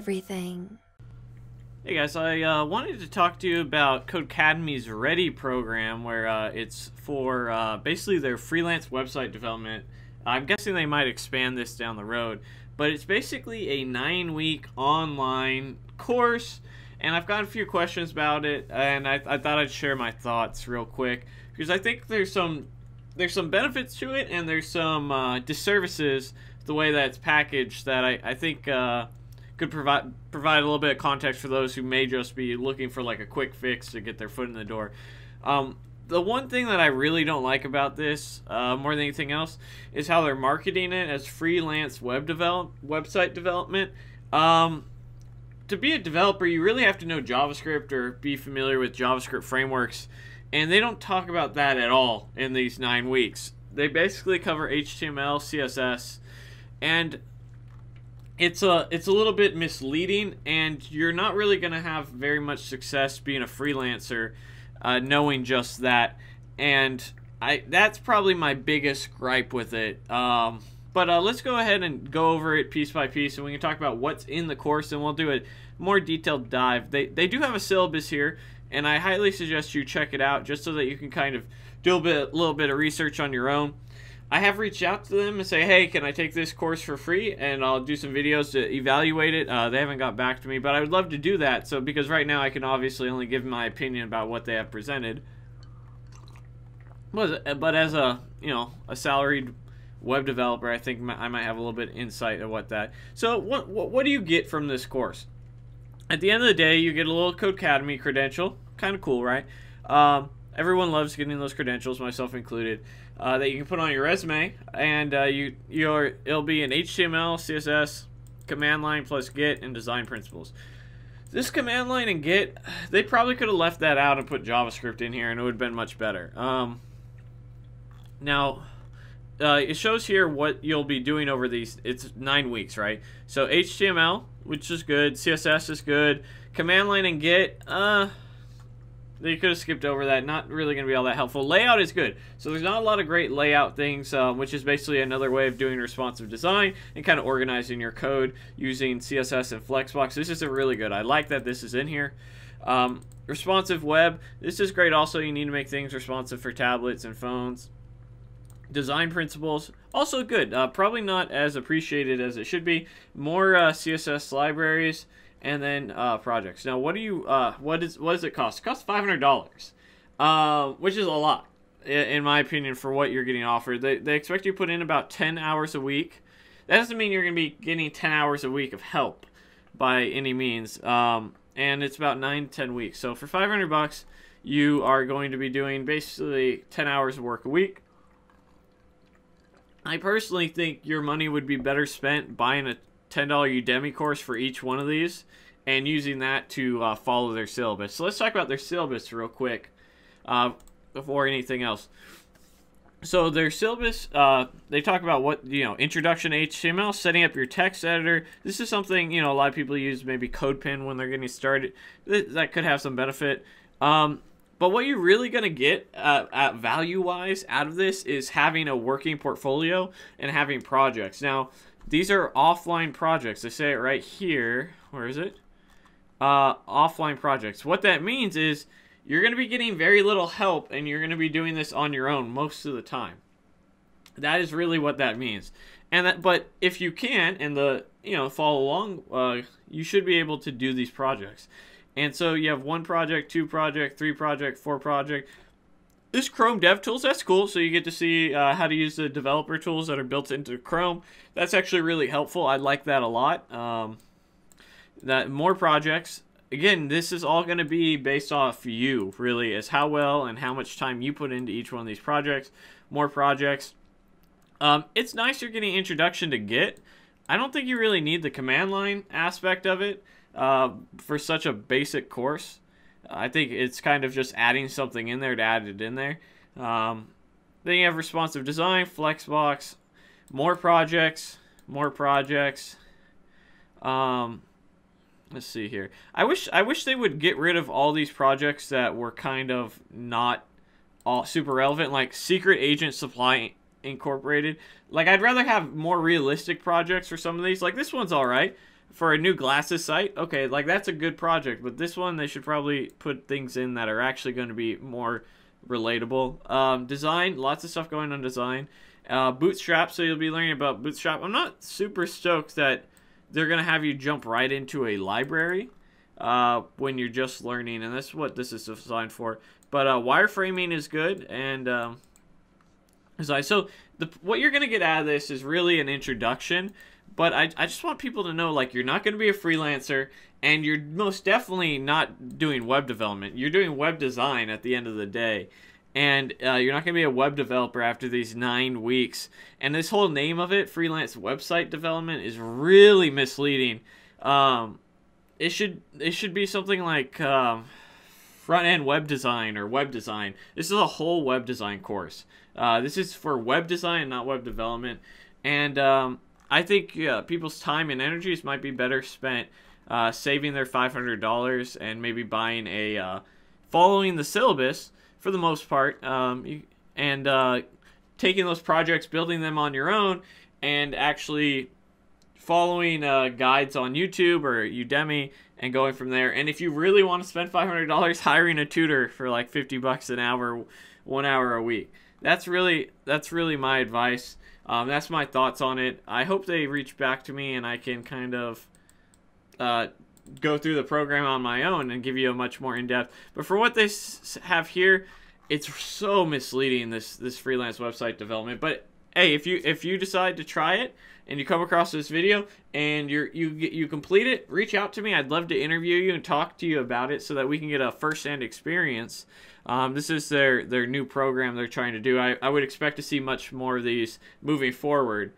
everything. Hey guys, I uh, wanted to talk to you about Codecademy's Ready program, where uh, it's for uh, basically their freelance website development. I'm guessing they might expand this down the road, but it's basically a nine-week online course, and I've got a few questions about it, and I, I thought I'd share my thoughts real quick because I think there's some there's some benefits to it, and there's some uh, disservices the way that it's packaged that I, I think uh, could provide provide a little bit of context for those who may just be looking for like a quick fix to get their foot in the door. Um, the one thing that I really don't like about this, uh, more than anything else, is how they're marketing it as freelance web develop website development. Um, to be a developer, you really have to know JavaScript or be familiar with JavaScript frameworks, and they don't talk about that at all in these nine weeks. They basically cover HTML, CSS, and it's a it's a little bit misleading, and you're not really going to have very much success being a freelancer, uh, knowing just that. And I that's probably my biggest gripe with it. Um, but uh, let's go ahead and go over it piece by piece, and we can talk about what's in the course, and we'll do a more detailed dive. They they do have a syllabus here, and I highly suggest you check it out just so that you can kind of do a bit, little bit of research on your own. I have reached out to them and say, hey, can I take this course for free? And I'll do some videos to evaluate it. Uh, they haven't got back to me, but I would love to do that. So because right now I can obviously only give my opinion about what they have presented. But, but as a you know a salaried web developer, I think I might have a little bit of insight of what that. So what, what what do you get from this course? At the end of the day, you get a little Codecademy credential. Kind of cool, right? Um, everyone loves getting those credentials, myself included uh, that you can put on your resume, and uh, you your it'll be in HTML, CSS, command line plus Git and design principles. This command line and Git, they probably could have left that out and put JavaScript in here, and it would have been much better. Um, now, uh, it shows here what you'll be doing over these. It's nine weeks, right? So HTML, which is good. CSS is good. Command line and Git, uh, you could have skipped over that. Not really going to be all that helpful. Layout is good. So there's not a lot of great layout things, uh, which is basically another way of doing responsive design and kind of organizing your code using CSS and Flexbox. This is really good. I like that this is in here. Um, responsive web. This is great also. You need to make things responsive for tablets and phones. Design principles. Also good. Uh, probably not as appreciated as it should be. More uh, CSS libraries and then uh, projects. Now, what do you uh, what is what does it cost? It costs five hundred dollars, uh, which is a lot in my opinion for what you're getting offered. They they expect you to put in about ten hours a week. That doesn't mean you're going to be getting ten hours a week of help by any means. Um, and it's about nine ten weeks. So for five hundred bucks, you are going to be doing basically ten hours of work a week. I personally think your money would be better spent buying a $10 Udemy course for each one of these and using that to uh, follow their syllabus. So let's talk about their syllabus real quick uh, before anything else. So their syllabus, uh, they talk about what, you know, introduction to HTML, setting up your text editor. This is something, you know, a lot of people use maybe CodePen when they're getting started. That could have some benefit. Um, but what you're really going to get uh, value-wise out of this is having a working portfolio and having projects. Now, these are offline projects. They say it right here. Where is it? Uh, offline projects. What that means is you're going to be getting very little help and you're going to be doing this on your own most of the time. That is really what that means. And that, but if you can and the you know follow along, uh, you should be able to do these projects. And so you have one project, two project, three project, four project, this Chrome DevTools, that's cool. So you get to see uh, how to use the developer tools that are built into Chrome. That's actually really helpful. I like that a lot. Um, that more projects. Again, this is all going to be based off you, really, is how well and how much time you put into each one of these projects. More projects. Um, it's nice you're getting introduction to Git. I don't think you really need the command line aspect of it uh, for such a basic course. I think it's kind of just adding something in there to add it in there. Um, then you have responsive design, Flexbox, more projects, more projects. Um, let's see here. I wish I wish they would get rid of all these projects that were kind of not all super relevant, like Secret Agent Supply Incorporated. Like I'd rather have more realistic projects for some of these. Like this one's all right. For a new glasses site, okay, like that's a good project. But this one, they should probably put things in that are actually going to be more relatable. Um, design, lots of stuff going on design. Uh, bootstrap, so you'll be learning about bootstrap. I'm not super stoked that they're going to have you jump right into a library uh, when you're just learning, and that's what this is designed for. But uh, wireframing is good, and um, so the, what you're going to get out of this is really an introduction. But I, I just want people to know, like, you're not going to be a freelancer, and you're most definitely not doing web development. You're doing web design at the end of the day and uh, you're not going to be a web developer after these nine weeks. And this whole name of it, freelance website development, is really misleading. Um, it should it should be something like um, front end web design or web design. This is a whole web design course. Uh, this is for web design, not web development. And um, I think uh, people's time and energies might be better spent uh, saving their $500 and maybe buying a uh, following the syllabus for the most part, um, and uh, taking those projects, building them on your own, and actually following uh, guides on YouTube or Udemy and going from there. And if you really want to spend $500, hiring a tutor for like 50 bucks an hour, one hour a week. That's really that's really my advice. Um, that's my thoughts on it. I hope they reach back to me and I can kind of uh, go through the program on my own and give you a much more in-depth. But for what they have here, it's so misleading this this freelance website development. But hey, if you if you decide to try it and you come across this video and you you you complete it, reach out to me. I'd love to interview you and talk to you about it so that we can get a first-hand experience. Um, this is their their new program they're trying to do. I, I would expect to see much more of these moving forward.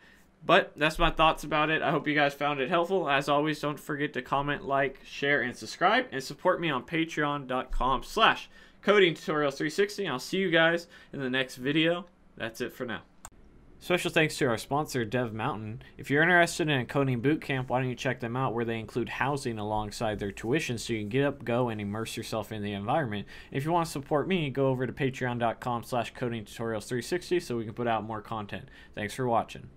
But that's my thoughts about it. I hope you guys found it helpful. As always, don't forget to comment, like, share, and subscribe. And support me on patreon.com slash coding tutorials 360. I'll see you guys in the next video. That's it for now. Special thanks to our sponsor, Dev Mountain. If you're interested in a coding bootcamp, why don't you check them out where they include housing alongside their tuition so you can get up, go, and immerse yourself in the environment. If you want to support me, go over to patreon.com slash coding tutorials 360 so we can put out more content. Thanks for watching.